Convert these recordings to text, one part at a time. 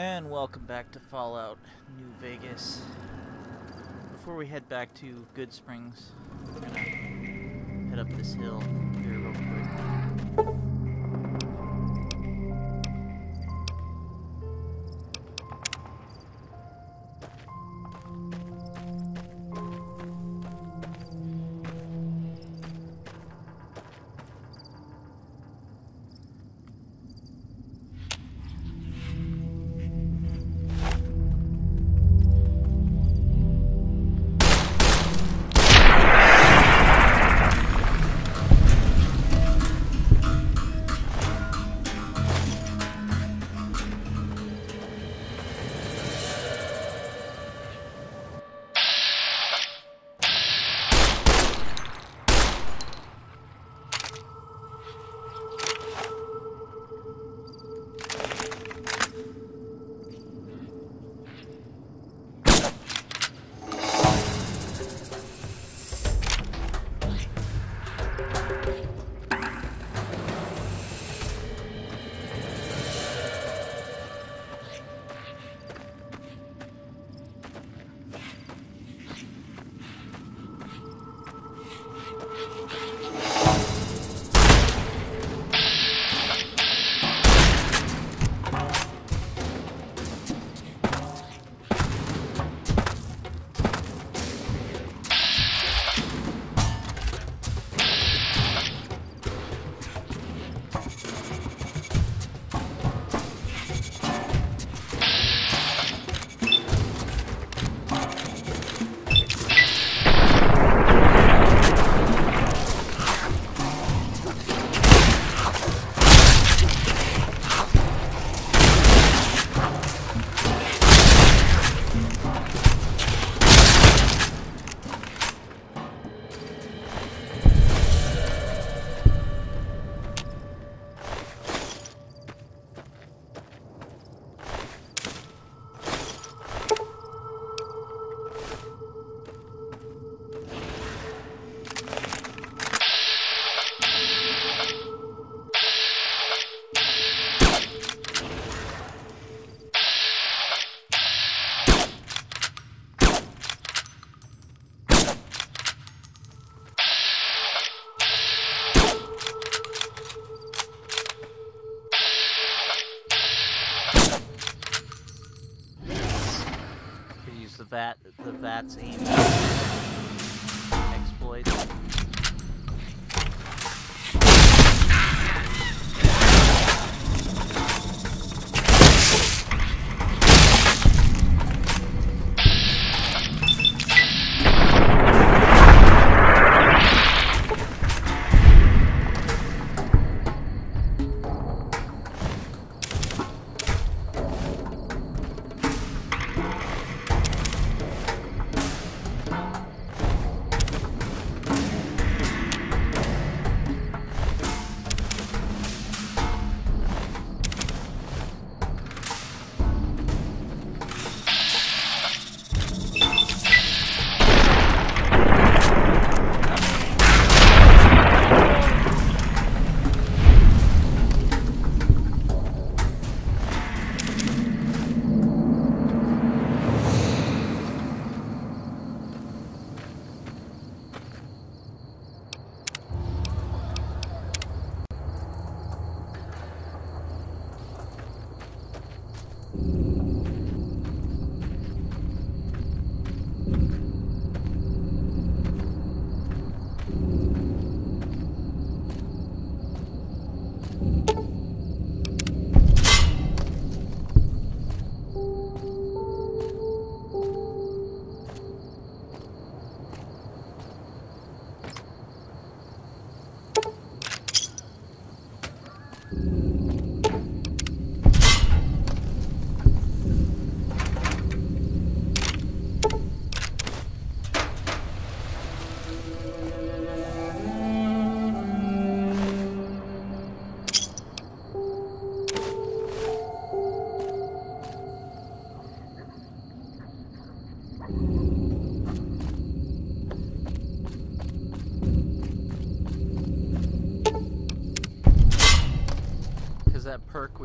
And welcome back to Fallout New Vegas. Before we head back to Goodsprings, we're gonna head up this hill here real quick.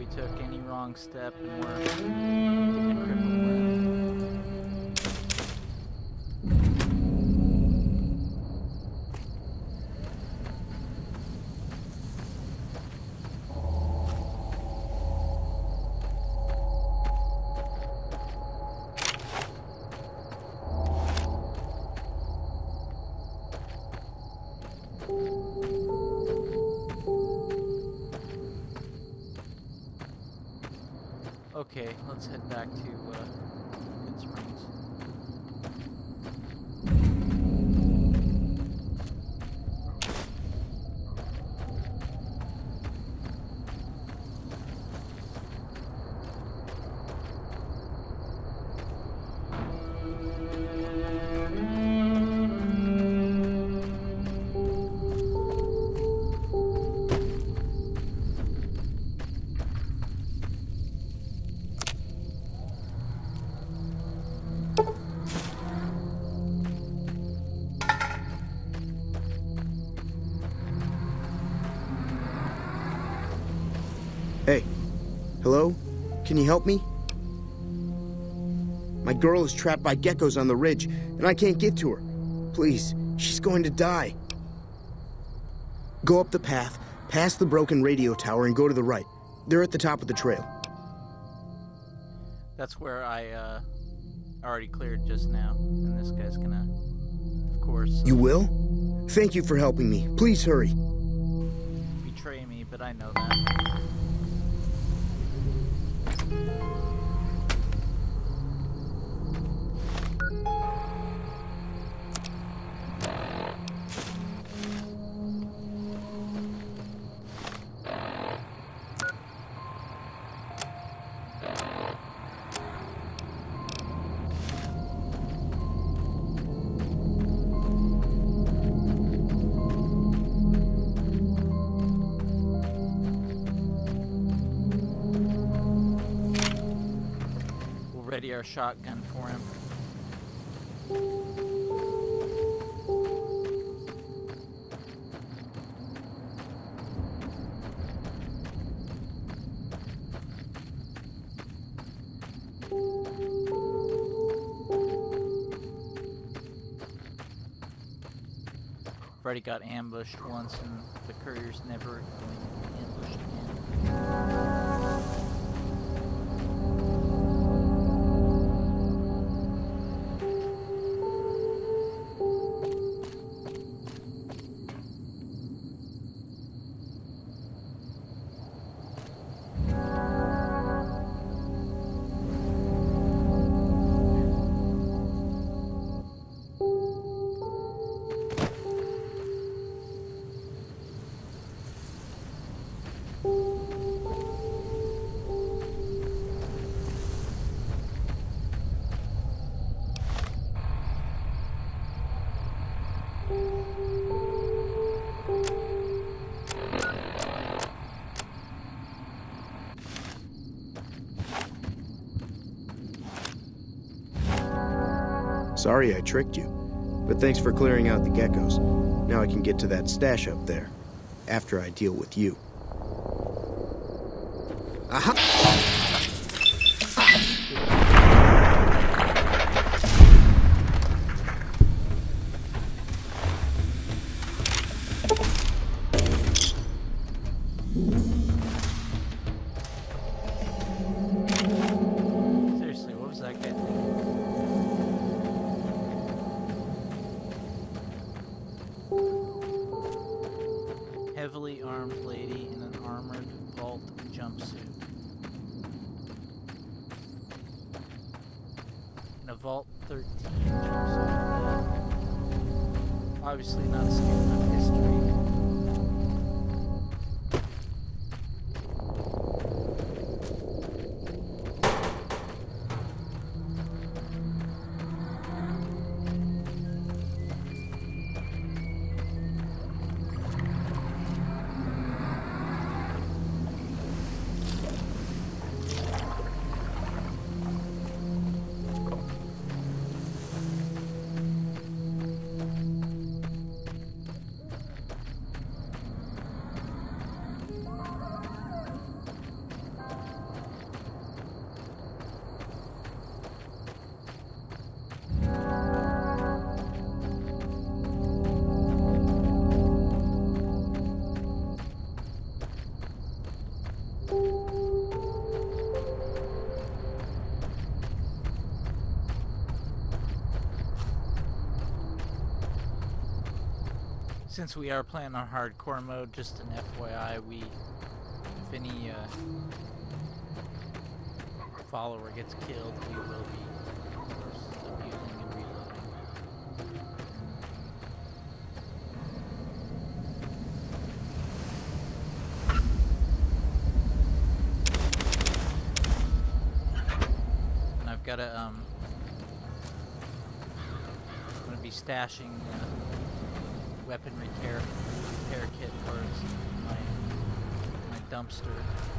We took any wrong step and we're Okay, let's head back to uh, help me? My girl is trapped by geckos on the ridge, and I can't get to her. Please, she's going to die. Go up the path, past the broken radio tower, and go to the right. They're at the top of the trail. That's where I uh, already cleared just now, and this guy's gonna, of course, You will? Thank you for helping me. Please hurry. betray me, but I know that. Ready our shotgun for him. Already got ambushed once, and the courier's never going Sorry I tricked you, but thanks for clearing out the geckos. Now I can get to that stash up there, after I deal with you. Heavily armed lady in an armored vault jumpsuit. In a Vault 13 jumpsuit. Obviously not a student of history. Since we are playing on hardcore mode, just an FYI, we, if any uh, follower gets killed, we will be, of course, abusing and reloading. And I've got a, um, I'm gonna be stashing uh, weapon repair repair kit parts in my my dumpster.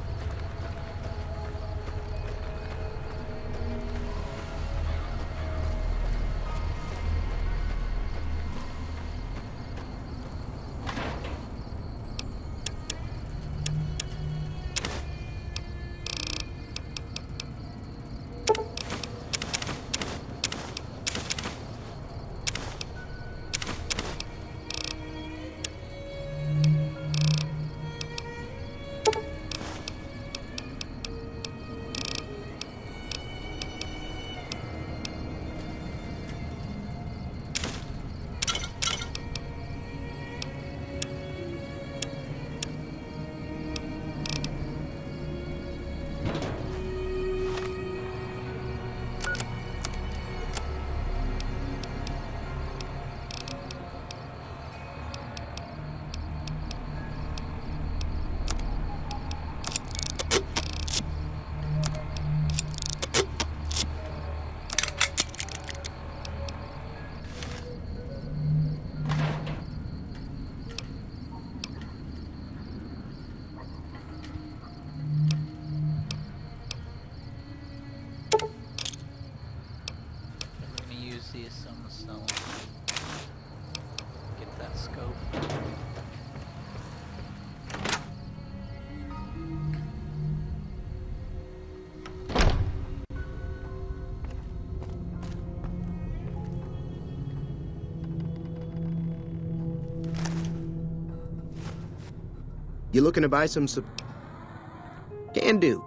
You looking to buy some sup- Can do.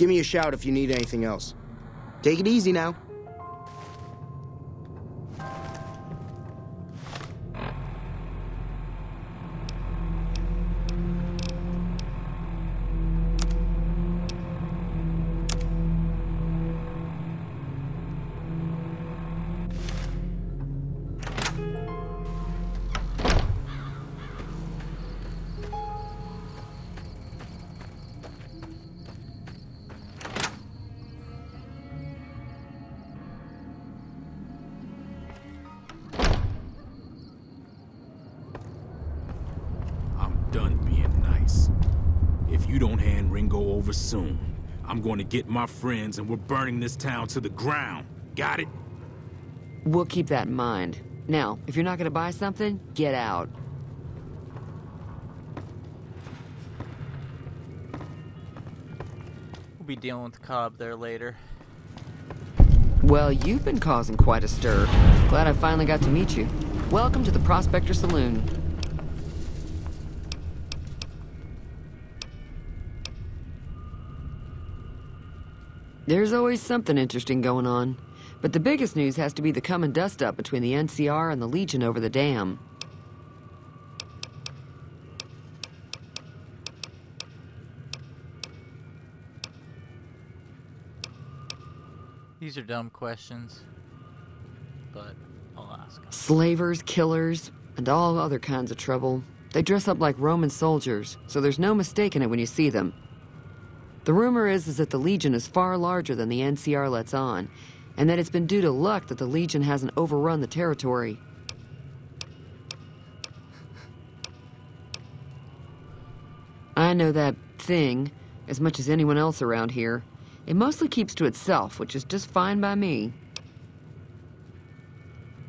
Give me a shout if you need anything else. Take it easy now. Going to get my friends and we're burning this town to the ground. Got it? We'll keep that in mind. Now, if you're not gonna buy something, get out. We'll be dealing with Cobb there later. Well, you've been causing quite a stir. Glad I finally got to meet you. Welcome to the Prospector Saloon. There's always something interesting going on. But the biggest news has to be the coming dust up between the NCR and the Legion over the dam. These are dumb questions, but I'll ask 'em. Slavers, killers, and all other kinds of trouble. They dress up like Roman soldiers, so there's no mistaking it when you see them. The rumor is, is that the Legion is far larger than the NCR lets on, and that it's been due to luck that the Legion hasn't overrun the territory. I know that thing as much as anyone else around here. It mostly keeps to itself, which is just fine by me.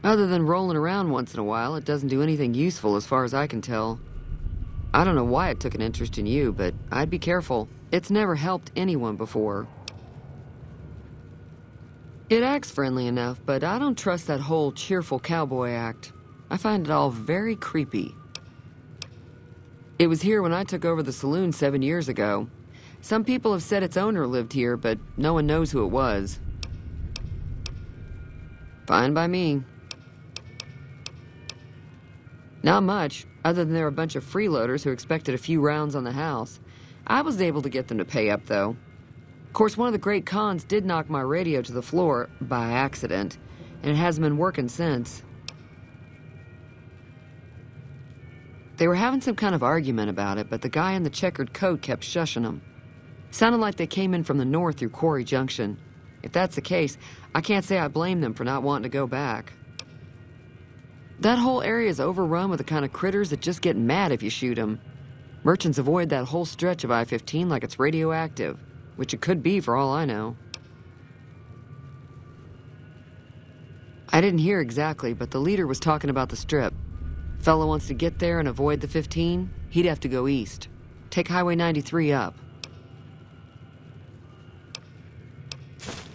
Other than rolling around once in a while, it doesn't do anything useful as far as I can tell. I don't know why it took an interest in you, but I'd be careful. It's never helped anyone before. It acts friendly enough, but I don't trust that whole cheerful cowboy act. I find it all very creepy. It was here when I took over the saloon seven years ago. Some people have said its owner lived here, but no one knows who it was. Fine by me. Not much, other than there are a bunch of freeloaders who expected a few rounds on the house. I was able to get them to pay up, though. Of course, one of the Great Khans did knock my radio to the floor by accident, and it hasn't been working since. They were having some kind of argument about it, but the guy in the checkered coat kept shushing them. Sounded like they came in from the north through Quarry Junction. If that's the case, I can't say I blame them for not wanting to go back. That whole area is overrun with the kind of critters that just get mad if you shoot them. Merchants avoid that whole stretch of I 15 like it's radioactive, which it could be for all I know. I didn't hear exactly, but the leader was talking about the strip. Fellow wants to get there and avoid the 15, he'd have to go east. Take Highway 93 up.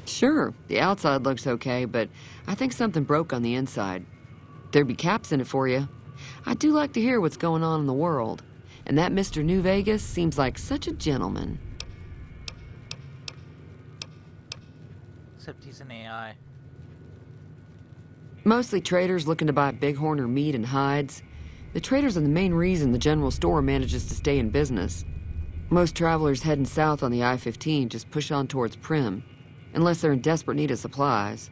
Sure, the outside looks okay, but I think something broke on the inside. There'd be caps in it for you. I do like to hear what's going on in the world, and that Mr. New Vegas seems like such a gentleman. Except he's an AI. Mostly traders looking to buy bighorner meat and hides. The traders are the main reason the general store manages to stay in business. Most travelers heading south on the I 15 just push on towards Primm, unless they're in desperate need of supplies.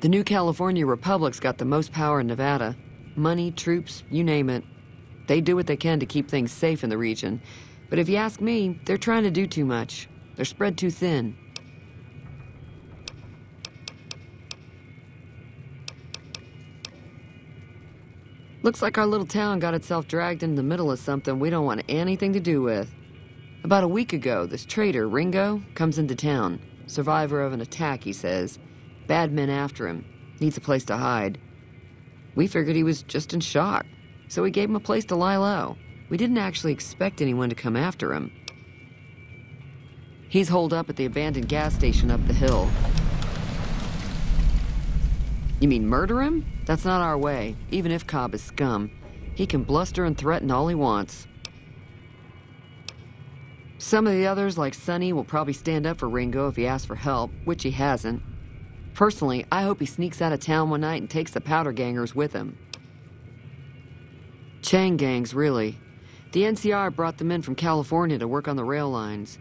The new California Republic's got the most power in Nevada. Money, troops, you name it. They do what they can to keep things safe in the region. But if you ask me, they're trying to do too much. They're spread too thin. Looks like our little town got itself dragged into the middle of something we don't want anything to do with. About a week ago, this trader, Ringo, comes into town. Survivor of an attack, he says. Bad men after him. Needs a place to hide. We figured he was just in shock, so we gave him a place to lie low. We didn't actually expect anyone to come after him. He's holed up at the abandoned gas station up the hill. You mean murder him? That's not our way, even if Cobb is scum. He can bluster and threaten all he wants. Some of the others, like Sunny, will probably stand up for Ringo if he asks for help, which he hasn't. Personally, I hope he sneaks out of town one night and takes the powder gangers with him. Chain gangs, really. The NCR brought them in from California to work on the rail lines.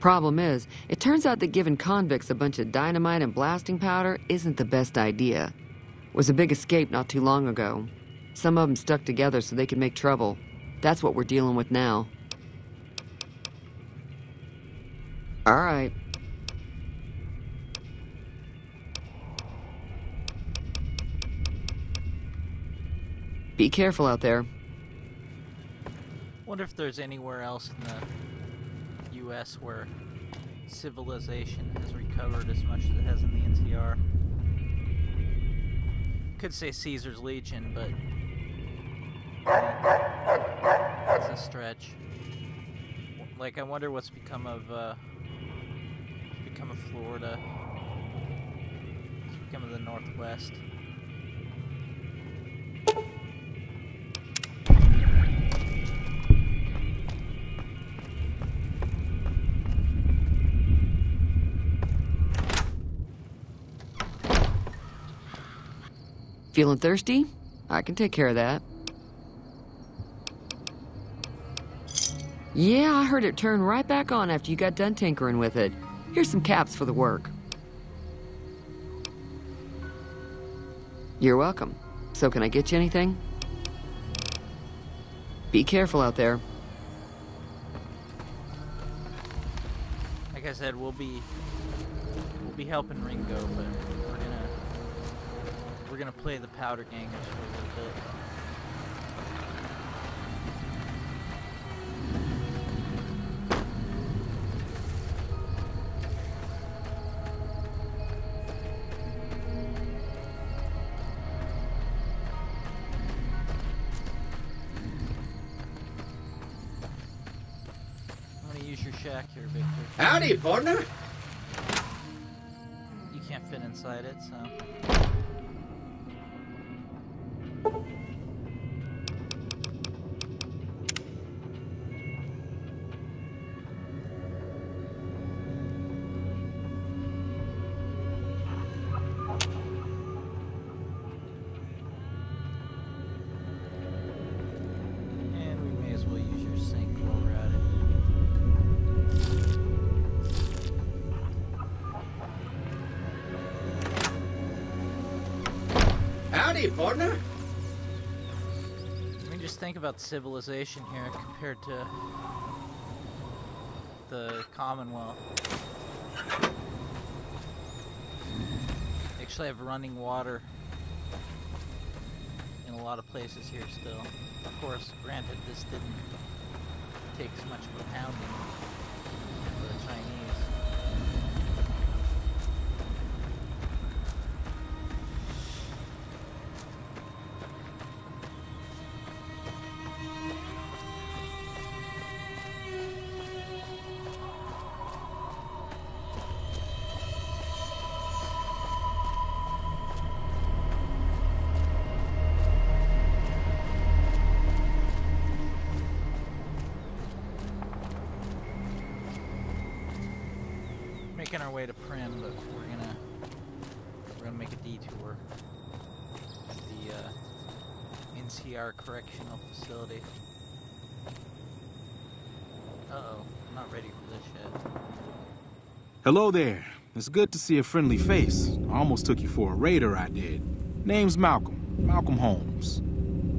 Problem is, it turns out that giving convicts a bunch of dynamite and blasting powder isn't the best idea. Was a big escape not too long ago. Some of them stuck together so they could make trouble. That's what we're dealing with now. All right. Be careful out there. Wonder if there's anywhere else in the U.S. where civilization has recovered as much as it has in the NCR. Could say Caesar's Legion, but that's a stretch. Like, I wonder what's become of uh, become of Florida. What's become of the Northwest. Feeling thirsty? I can take care of that. Yeah, I heard it turn right back on after you got done tinkering with it. Here's some caps for the work. You're welcome. So can I get you anything? Be careful out there. Like I said, we'll be we'll be helping Ringo, but we're gonna play the powder gangers for a little bit. I'm gonna use your shack here, Victor. Howdy, partner. You can't fit inside it, so. Howdy, partner. I mean, just think about civilization here compared to the Commonwealth. They actually have running water in a lot of places here still. Of course, granted, this didn't take as much of a pounding our way to Primm, but we're gonna we're gonna make a detour at the uh, NCR Correctional Facility. Uh oh, I'm not ready for this yet. Hello there. It's good to see a friendly face. I almost took you for a raider, I did. Name's Malcolm. Malcolm Holmes.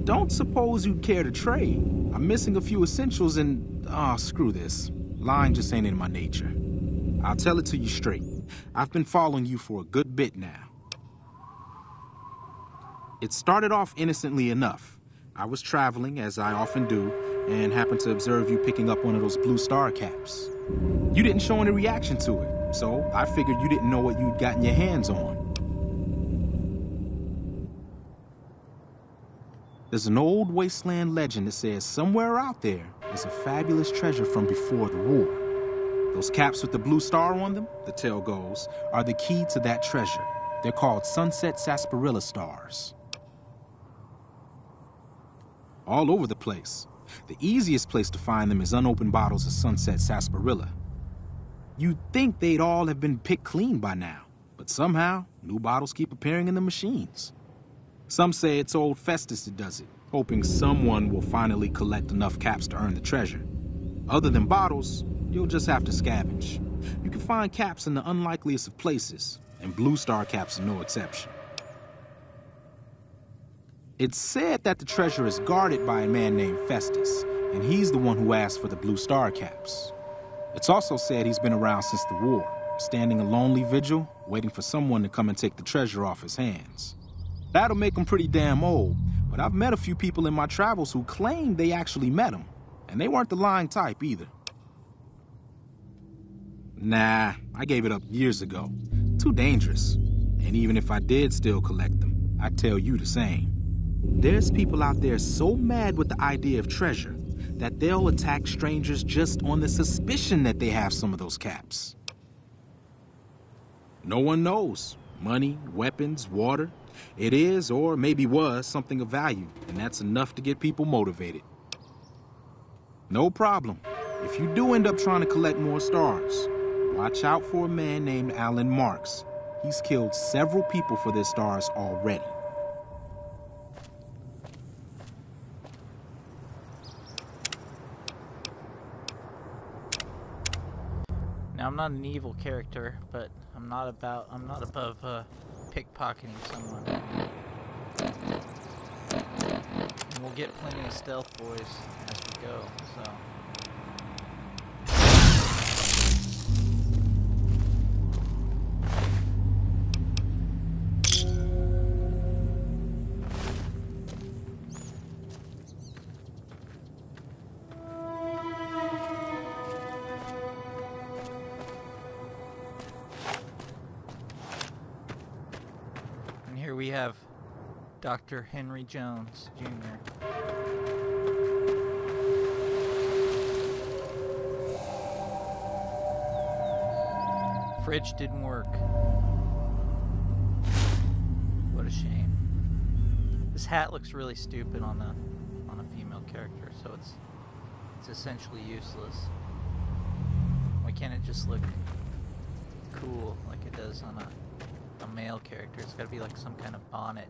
Don't suppose you'd care to trade. I'm missing a few essentials and. Ah, screw this. Lying just ain't in my nature. I'll tell it to you straight. I've been following you for a good bit now. It started off innocently enough. I was traveling, as I often do, and happened to observe you picking up one of those blue star caps. You didn't show any reaction to it, so I figured you didn't know what you'd gotten your hands on. There's an old wasteland legend that says somewhere out there is a fabulous treasure from before the war. Those caps with the blue star on them, the tale goes, are the key to that treasure. They're called Sunset Sarsaparilla stars. All over the place. The easiest place to find them is unopened bottles of Sunset Sarsaparilla. You'd think they'd all have been picked clean by now, but somehow, new bottles keep appearing in the machines. Some say it's old Festus that does it, hoping someone will finally collect enough caps to earn the treasure. Other than bottles, you'll just have to scavenge. You can find caps in the unlikeliest of places, and Blue Star caps are no exception. It's said that the treasure is guarded by a man named Festus, and he's the one who asked for the Blue Star caps. It's also said he's been around since the war, standing a lonely vigil, waiting for someone to come and take the treasure off his hands. That'll make him pretty damn old, but I've met a few people in my travels who claim they actually met him, And they weren't the lying type either. Nah, I gave it up years ago. Too dangerous. And even if I did still collect them, I tell you the same. There's people out there so mad with the idea of treasure that they'll attack strangers just on the suspicion that they have some of those caps. No one knows. Money, weapons, water. It is, or maybe was, something of value, and that's enough to get people motivated. No problem. If you do end up trying to collect more stars, watch out for a man named Allen Marks. He's killed several people for their stars already. Now I'm not an evil character, but I'm not about I'm not above uh, pickpocketing someone. And we'll get plenty of stealth boys as we go, so. Dr. Henry Jones Jr. Fridge didn't work. What a shame. This hat looks really stupid on a on a female character, so it's it's essentially useless. Why can't it just look cool like it does on a a male character? It's gotta be like some kind of bonnet.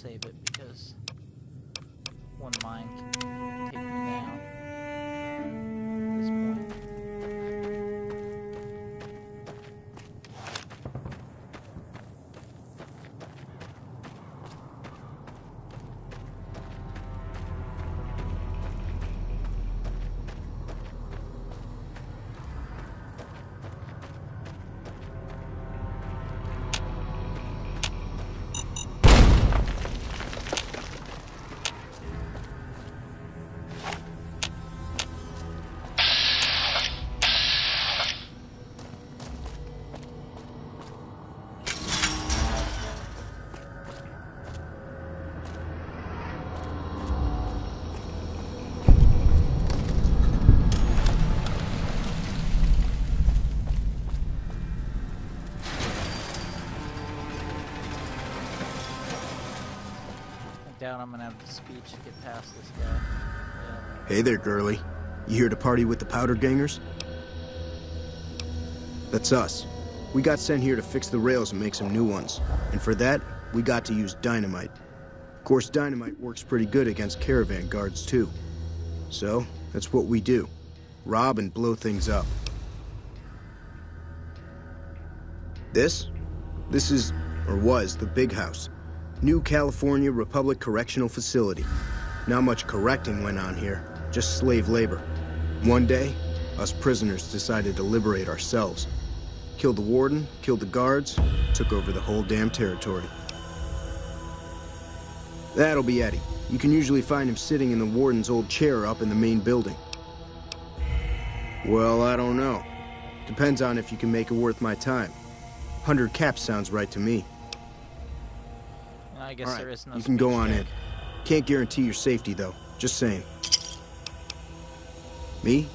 Save it doubt I'm gonna have the speech to get past this guy. Yeah. Hey there, girlie. You here to party with the powder gangers? That's us. We got sent here to fix the rails and make some new ones. And for that, we got to use dynamite. Of course, dynamite works pretty good against caravan guards, too. So, that's what we do. Rob and blow things up. This? This is, or was, the big house. New California Republic Correctional Facility. Not much correcting went on here, just slave labor. One day, us prisoners decided to liberate ourselves. Killed the warden, killed the guards, took over the whole damn territory. That'll be Eddie. You can usually find him sitting in the warden's old chair up in the main building. Well, I don't know. Depends on if you can make it worth my time. 100 caps sounds right to me. I guess right, there is no you can go on check. in. Can't guarantee your safety, though. Just saying. Me?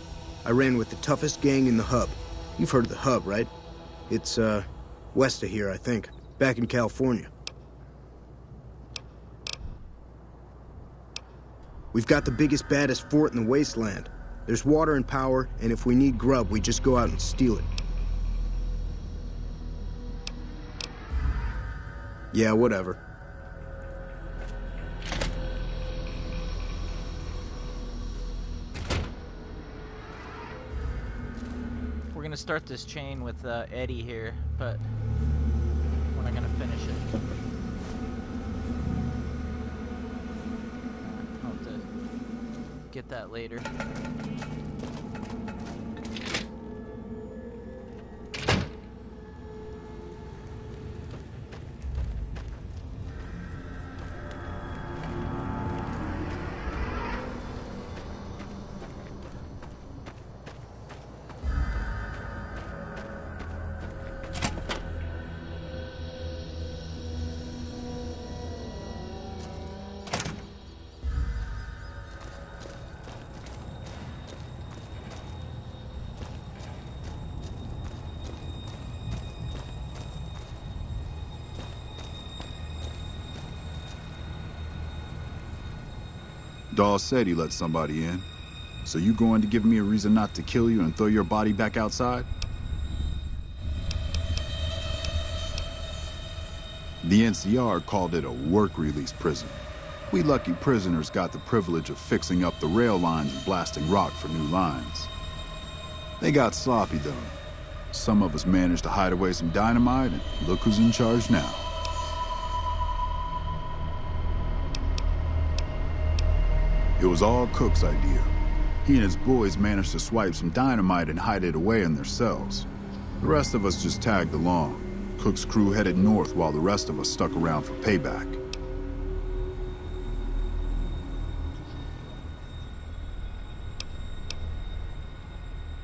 I ran with the toughest gang in the hub. You've heard of the hub, right? It's, uh, west of here, I think. Back in California. We've got the biggest, baddest fort in the wasteland. There's water and power, and if we need grub, we just go out and steal it. Yeah, whatever. Gonna start this chain with uh, Eddie here, but we're not gonna finish it. I'll have to get that later. Dawes said he let somebody in. So you going to give me a reason not to kill you and throw your body back outside? The NCR called it a work release prison. We lucky prisoners got the privilege of fixing up the rail lines and blasting rock for new lines. They got sloppy though. Some of us managed to hide away some dynamite, and look who's in charge now. It was all Cooke's idea. He and his boys managed to swipe some dynamite and hide it away in their cells. The rest of us just tagged along. Cooke's crew headed north while the rest of us stuck around for payback.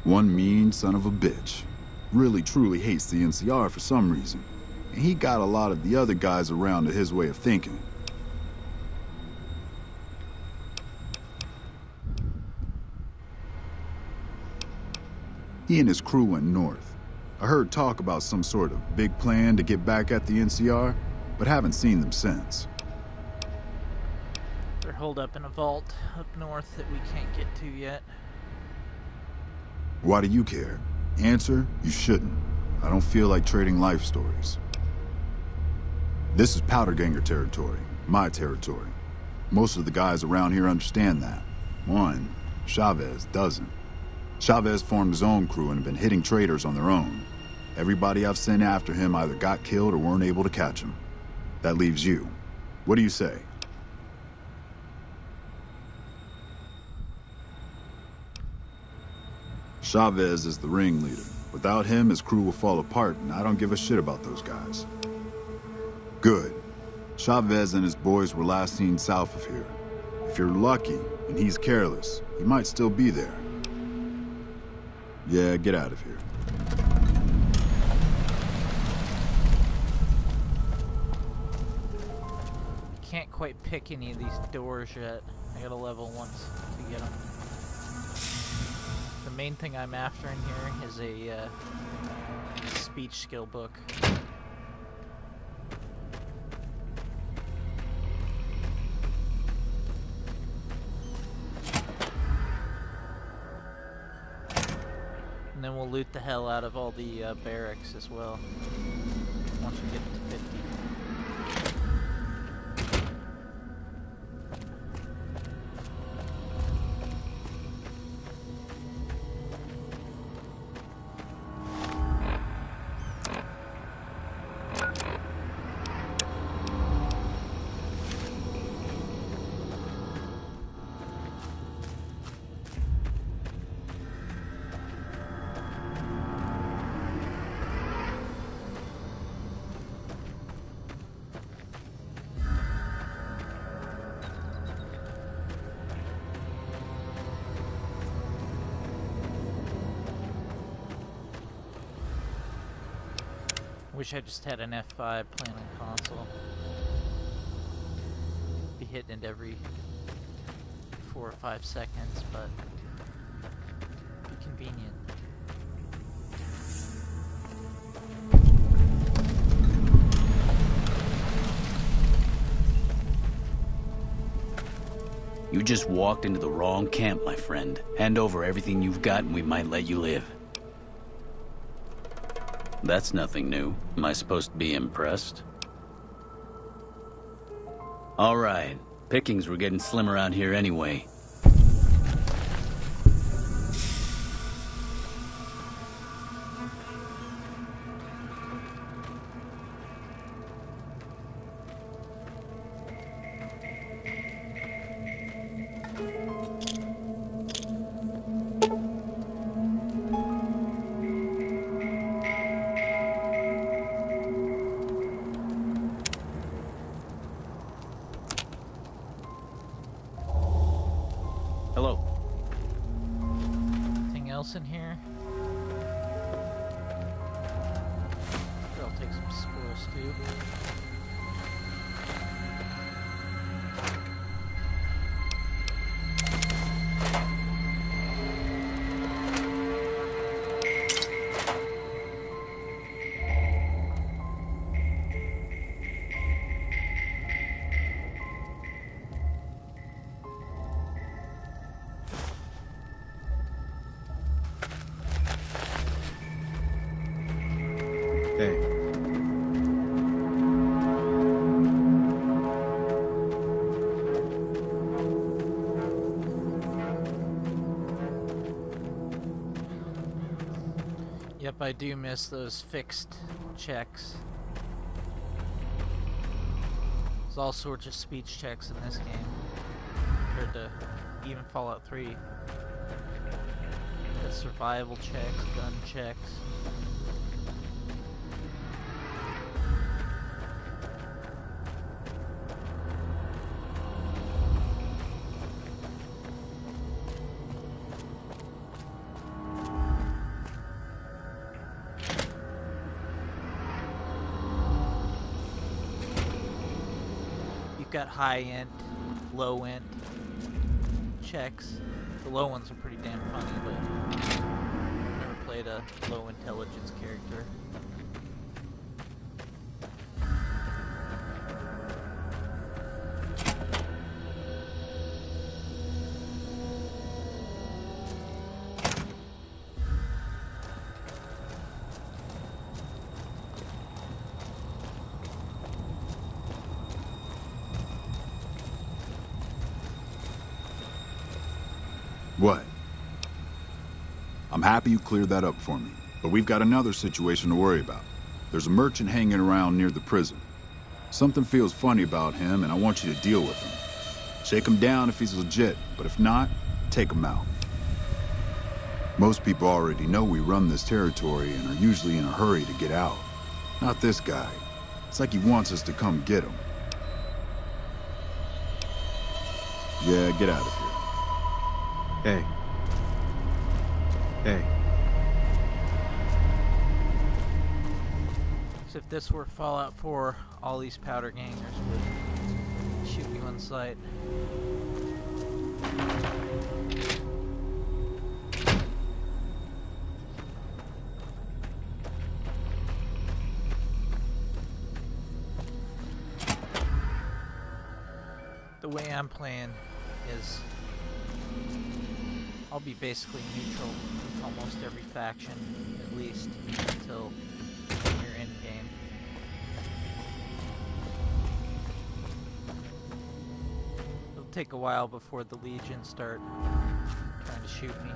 One mean son of a bitch really truly hates the NCR for some reason, and he got a lot of the other guys around to his way of thinking. He and his crew went north. I heard talk about some sort of big plan to get back at the NCR, but haven't seen them since. They're holed up in a vault up north that we can't get to yet. Why do you care? Answer, you shouldn't. I don't feel like trading life stories. This is Powder Ganger territory, my territory. Most of the guys around here understand that. One, Chavez doesn't. Chavez formed his own crew and have been hitting traders on their own. Everybody I've sent after him either got killed or weren't able to catch him. That leaves you. What do you say? Chavez is the ringleader. Without him, his crew will fall apart, and I don't give a shit about those guys. Good. Chavez and his boys were last seen south of here. If you're lucky, and he's careless, he might still be there. Yeah, get out of here. Can't quite pick any of these doors yet. I gotta level once to get them. The main thing I'm after in here is a uh, speech skill book. And then we'll loot the hell out of all the uh, barracks as well. Once we get to 50. Wish I just had an F5 playing on console. Be hitting it every four or five seconds, but be convenient. You just walked into the wrong camp, my friend. Hand over everything you've got and we might let you live. That's nothing new. Am I supposed to be impressed? All right. Pickings were getting slim around here anyway. I do miss those fixed checks. There's all sorts of speech checks in this game compared to even Fallout 3. The survival checks, gun checks. High end, low end checks. The low ones are pretty damn funny, but I've never played a low intelligence character. Happy you cleared that up for me, but we've got another situation to worry about. There's a merchant hanging around near the prison. Something feels funny about him, and I want you to deal with him. Shake him down if he's legit, but if not, take him out. Most people already know we run this territory and are usually in a hurry to get out. Not this guy. It's like he wants us to come get him. Yeah, get out of here. hey. Hey, So if this were Fallout 4, all these powder gangers would shoot you on sight. The way I'm playing is I'll be basically neutral almost every faction, at least, until your end game. It'll take a while before the Legion start trying to shoot me.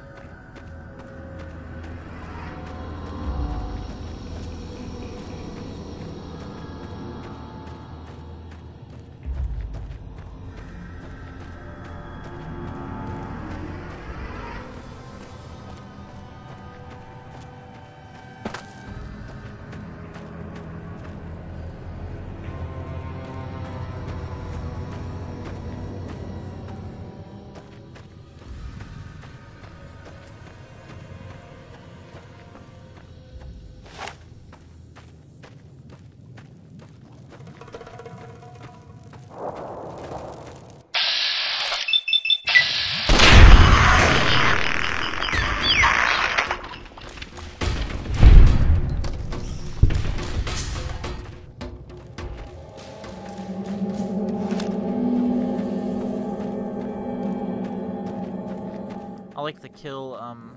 Like the kill um,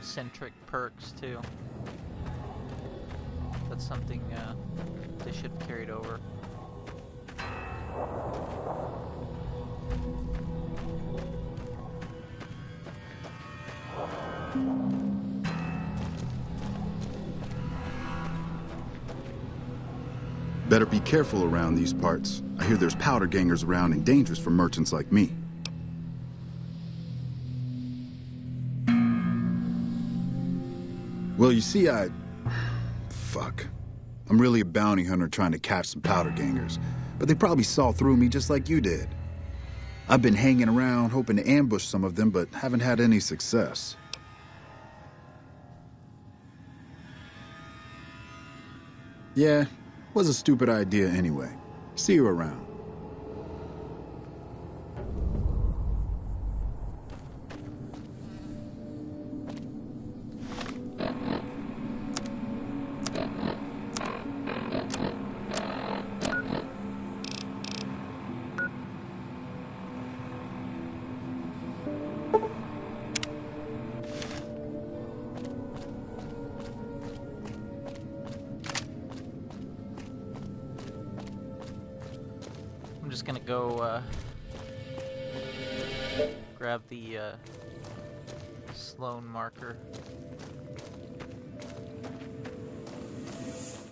centric perks too. That's something uh, they should have carried over. Better be careful around these parts. I hear there's powder gangers around and dangerous for merchants like me. You see, I... Fuck. I'm really a bounty hunter trying to catch some powder gangers, but they probably saw through me just like you did. I've been hanging around hoping to ambush some of them, but haven't had any success. Yeah, was a stupid idea anyway. See you around.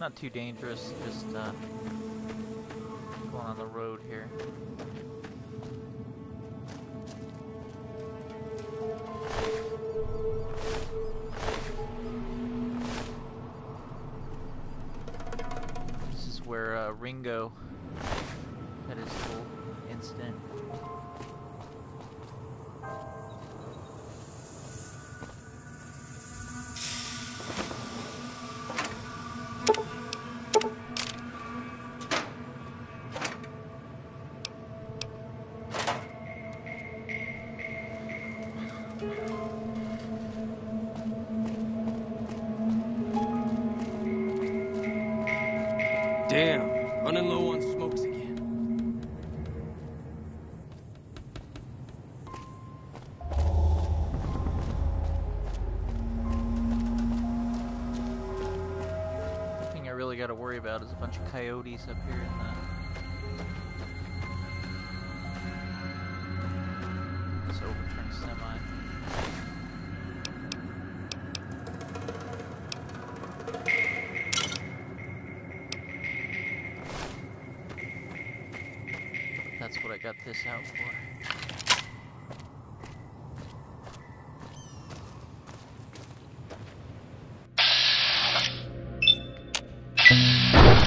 Not too dangerous, just uh, going on the road here. This is where uh, Ringo had his little incident. Worry about is a bunch of coyotes up here in the. That's what I got this out for.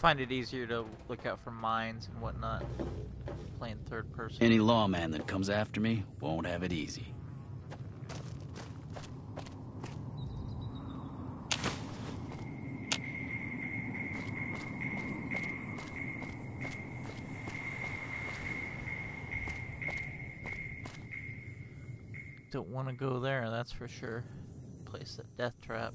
find it easier to look out for mines and whatnot playing third person. Any lawman that comes after me won't have it easy. Don't want to go there, that's for sure. Place a death trap.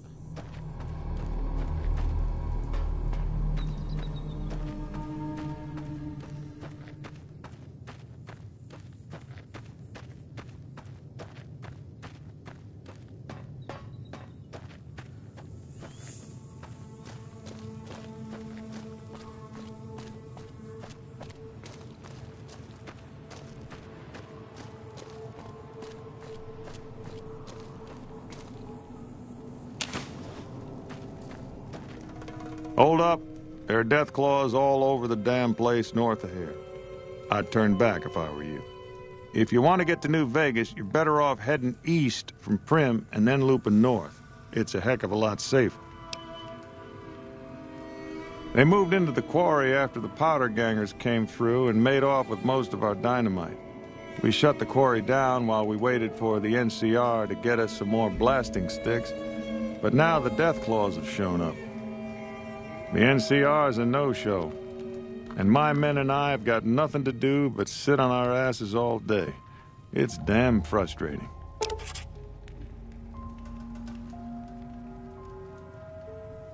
Death claws all over the damn place north of here. I'd turn back if I were you. If you want to get to New Vegas, you're better off heading east from Primm and then looping north. It's a heck of a lot safer. They moved into the quarry after the powder gangers came through and made off with most of our dynamite. We shut the quarry down while we waited for the NCR to get us some more blasting sticks, but now the death claws have shown up. The NCR is a no-show. And my men and I have got nothing to do but sit on our asses all day. It's damn frustrating.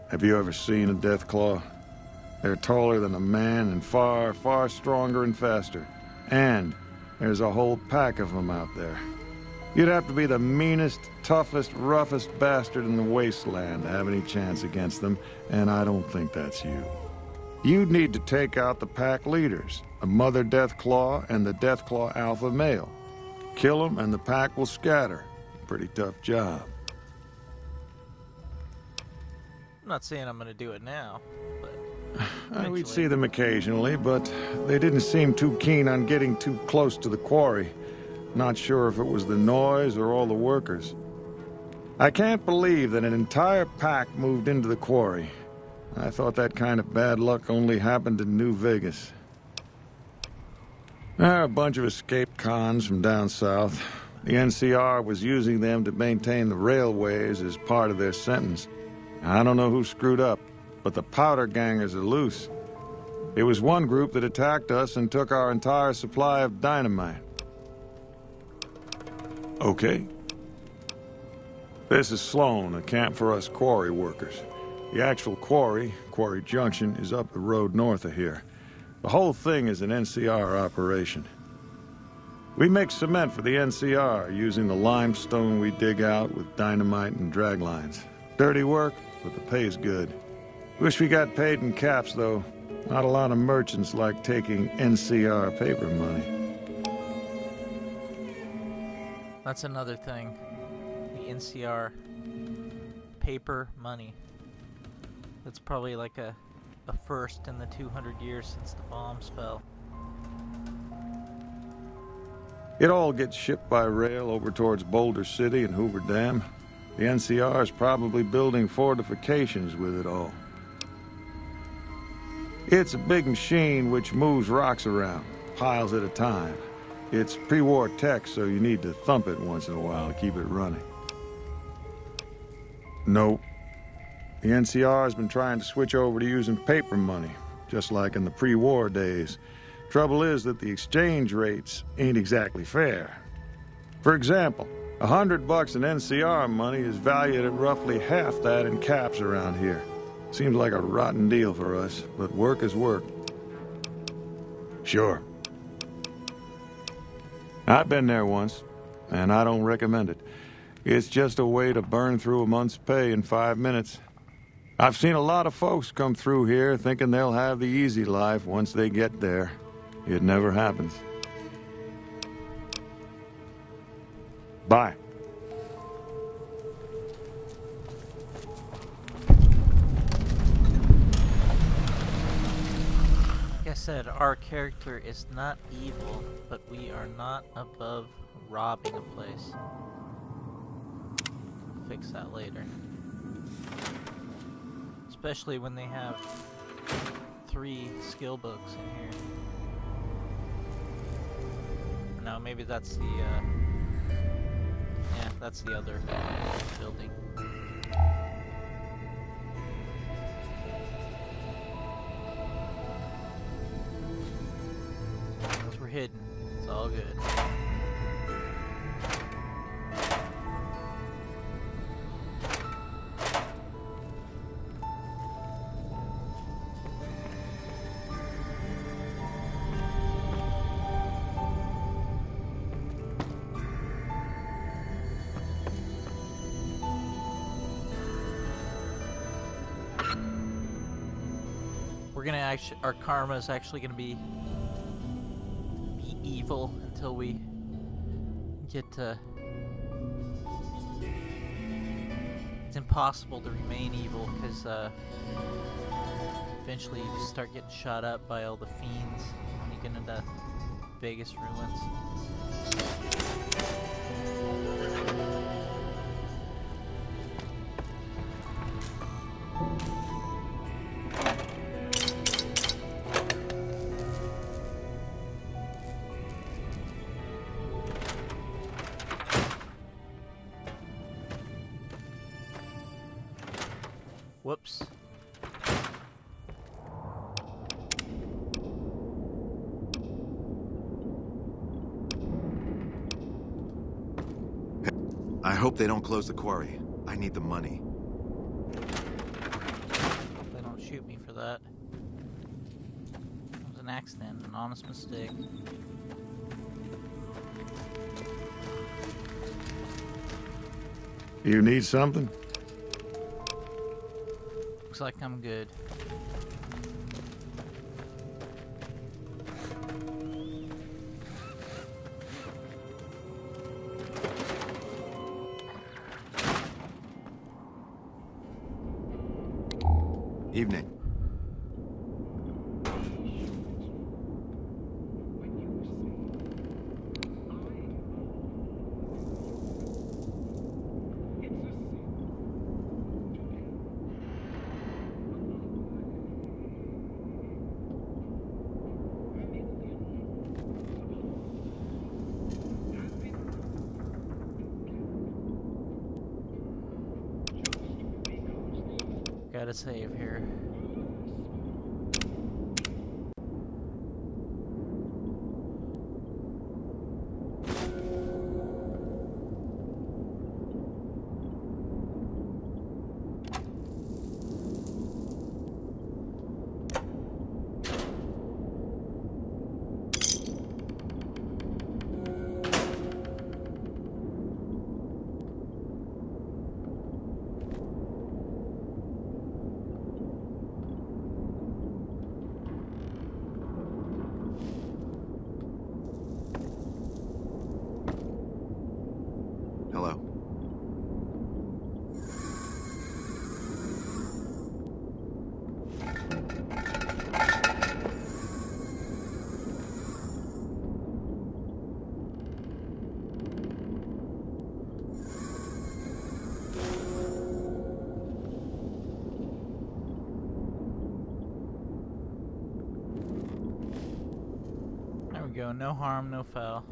Have you ever seen a death claw? They're taller than a man and far, far stronger and faster. And there's a whole pack of them out there. You'd have to be the meanest, toughest, roughest bastard in the wasteland to have any chance against them, and I don't think that's you. You'd need to take out the pack leaders, the Mother Deathclaw and the Deathclaw Alpha Male. Kill them and the pack will scatter. Pretty tough job. I'm not saying I'm gonna do it now, but Uh, we'd see them occasionally, but they didn't seem too keen on getting too close to the quarry. Not sure if it was the noise or all the workers. I can't believe that an entire pack moved into the quarry. I thought that kind of bad luck only happened in New Vegas. There are a bunch of escaped cons from down south. The NCR was using them to maintain the railways as part of their sentence. I don't know who screwed up, but the powder gangers are loose. It was one group that attacked us and took our entire supply of dynamite. Okay. This is Sloan, a camp for us quarry workers. The actual quarry, Quarry Junction, is up the road north of here. The whole thing is an NCR operation. We make cement for the NCR using the limestone we dig out with dynamite and drag lines. Dirty work, but the pay's good. Wish we got paid in caps, though. Not a lot of merchants like taking NCR paper money. That's another thing. The NCR paper money. That's probably like a, a first in the 200 years since the bombs fell. It all gets shipped by rail over towards Boulder City and Hoover Dam. The NCR is probably building fortifications with it all. It's a big machine which moves rocks around, piles at a time. It's pre-war tech, so you need to thump it once in a while to keep it running. Nope. The NCR has been trying to switch over to using paper money, just like in the pre-war days. Trouble is that the exchange rates ain't exactly fair. For example, a hundred bucks in NCR money is valued at roughly half that in caps around here. Seems like a rotten deal for us, but work is work. Sure. I've been there once, and I don't recommend it. It's just a way to burn through a month's pay in five minutes. I've seen a lot of folks come through here thinking they'll have the easy life once they get there. It never happens. Bye. I said, our character is not evil, but we are not above robbing a place. fix that later. Especially when they have three skill books in here. No, maybe that's the, uh... Yeah, that's the other building. Hidden. It's all good. We're gonna actually, our karma is actually gonna be be evil until we get to. It's impossible to remain evil because uh, eventually you just start getting shot up by all the fiends when you get into Vegas ruins. Hope they don't close the quarry. I need the money. They don't shoot me for that. It was an accident, an honest mistake. You need something? Looks like I'm good. Go. No harm, no foul.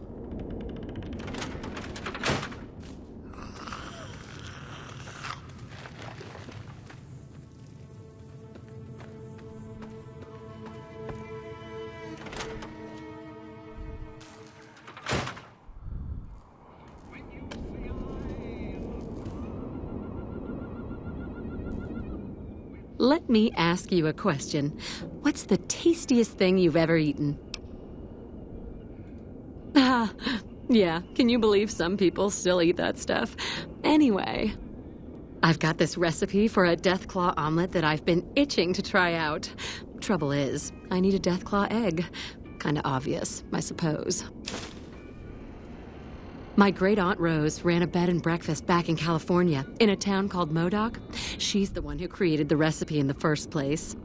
Let me ask you a question. What's the tastiest thing you've ever eaten? Ah, yeah, can you believe some people still eat that stuff? Anyway, I've got this recipe for a Deathclaw omelet that I've been itching to try out. Trouble is, I need a Deathclaw egg. Kinda obvious, I suppose. My great aunt Rose ran a bed and breakfast back in California, in a town called Modoc. She's the one who created the recipe in the first place.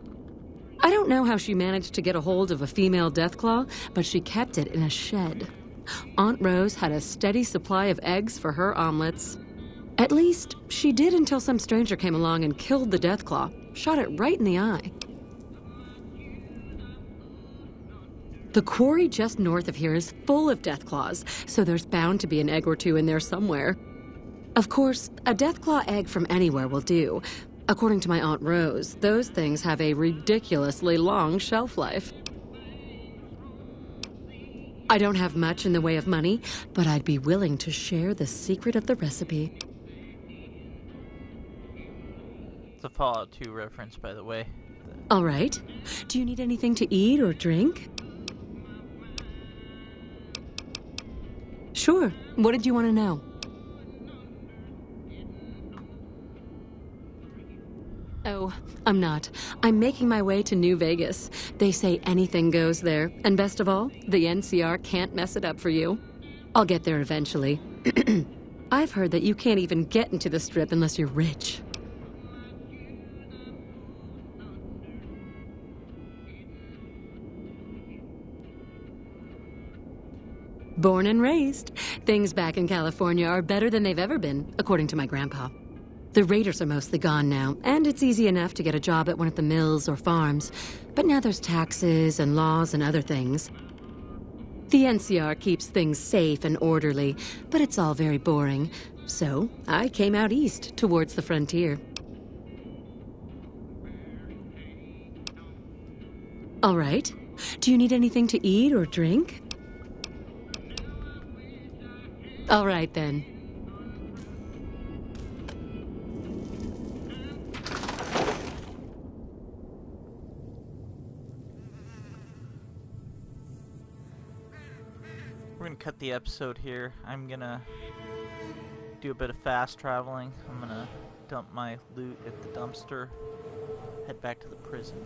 I don't know how she managed to get a hold of a female Deathclaw, but she kept it in a shed. Aunt Rose had a steady supply of eggs for her omelets. At least, she did until some stranger came along and killed the Deathclaw, shot it right in the eye. The quarry just north of here is full of Deathclaws, so there's bound to be an egg or two in there somewhere. Of course, a Deathclaw egg from anywhere will do. According to my Aunt Rose, those things have a ridiculously long shelf life. I don't have much in the way of money, but I'd be willing to share the secret of the recipe. It's a Fallout 2 reference, by the way. All right. Do you need anything to eat or drink? Sure. What did you want to know? Oh, I'm not. I'm making my way to New Vegas. They say anything goes there. And best of all, the NCR can't mess it up for you. I'll get there eventually. I've heard that you can't even get into the strip unless you're rich. Born and raised. Things back in California are better than they've ever been, according to my grandpa. The raiders are mostly gone now, and it's easy enough to get a job at one of the mills or farms. But now there's taxes and laws and other things. The NCR keeps things safe and orderly, but it's all very boring. So I came out east towards the frontier. All right. Do you need anything to eat or drink? All right then. Cut the episode here. I'm gonna do a bit of fast traveling. I'm gonna dump my loot at the dumpster, head back to the prison.